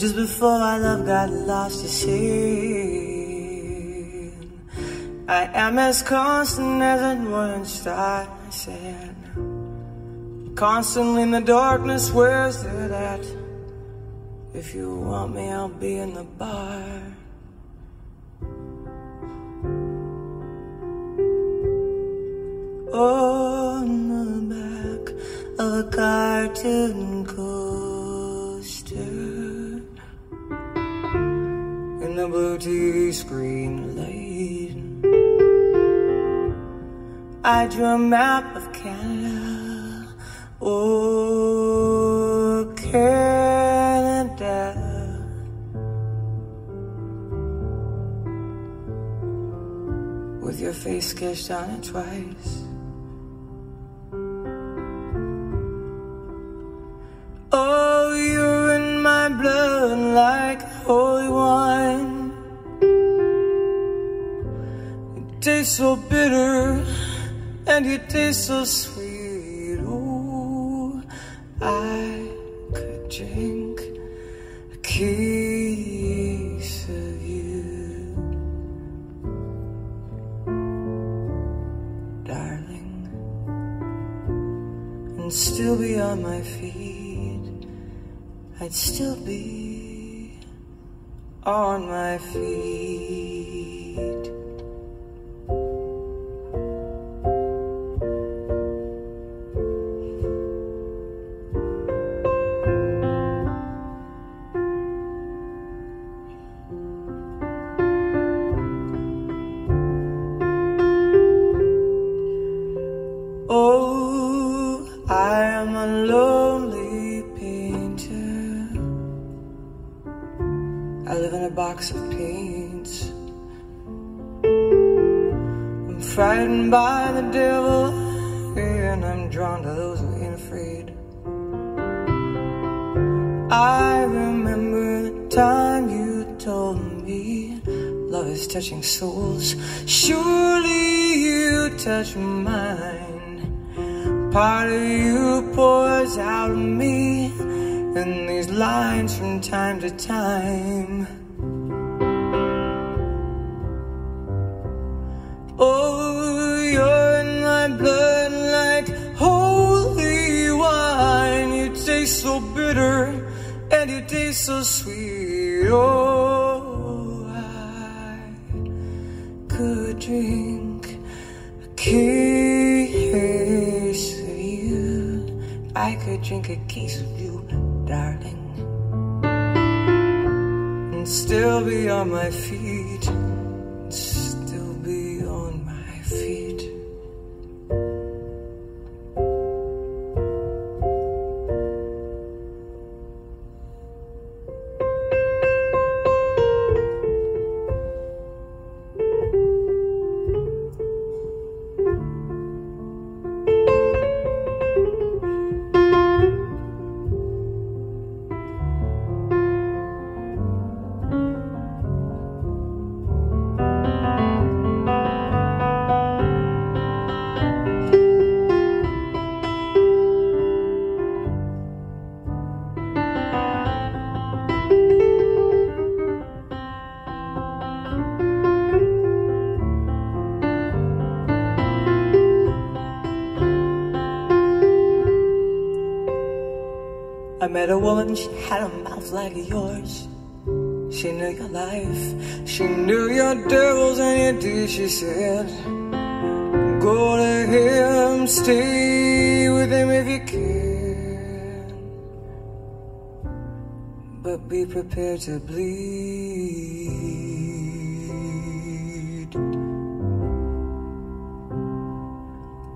Just before our love got lost, you see. I am as constant as a northern star, I said. Constantly in the darkness, where's it at? If you want me, I'll be in the bar. On the back of a cartoon coaster The blue screen light I drew a map of Canada Oh, Canada. With your face sketched on it twice You taste so bitter and you taste so sweet. Oh, I could drink a case of you, darling, and still be on my feet. I'd still be on my feet. A lonely painter. I live in a box of paints. I'm frightened by the devil, and I'm drawn to those who ain't afraid. I remember the time you told me love is touching souls. Surely you touch mine. Part of you pours out of me in these lines from time to time. Oh, you're in my blood like holy wine. You taste so bitter and you taste so sweet. I could drink a case of you, darling, and still be on my feet. Met a woman, she had a mouth like yours. She knew your life, she knew your devils and your deeds. She said, Go to him, stay with him if you can. But be prepared to bleed.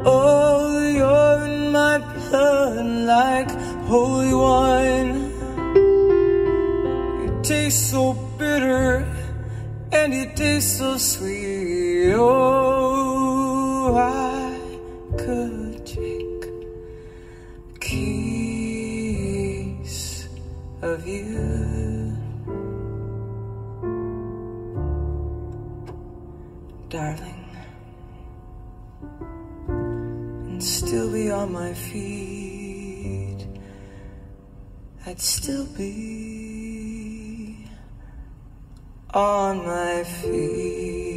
Oh, you're in my blood like holy wine. It tastes so bitter and it tastes so sweet. Oh, I could drink a case of you, darling and still be on my feet. I'd still be on my feet.